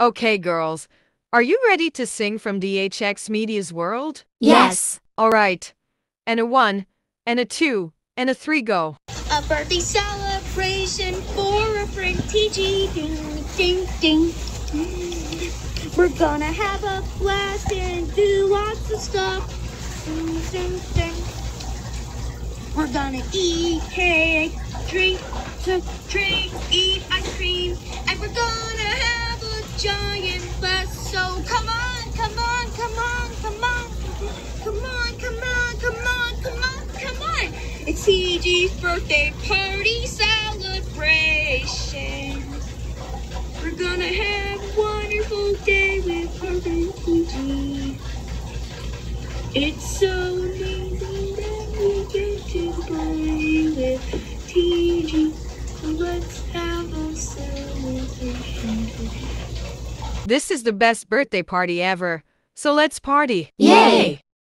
Okay, girls. Are you ready to sing from DHX Media's world? Yes. All right. And a one, and a two, and a three go. A birthday celebration for a friend Tiji. Ding, ding, ding. We're gonna have a blast and do lots of stuff. Ding, ding, ding. We're gonna eat cake, drink, to drink, eat ice cream, and giant blast. So come on, come on, come on, come on, come on, come on, come on, come on, come on. It's Tiji's birthday party celebration. We're gonna have a wonderful day with our Tiji. It's so amazing that we get to play with Tiji. Let's have a celebration. This is the best birthday party ever. So let's party. Yay!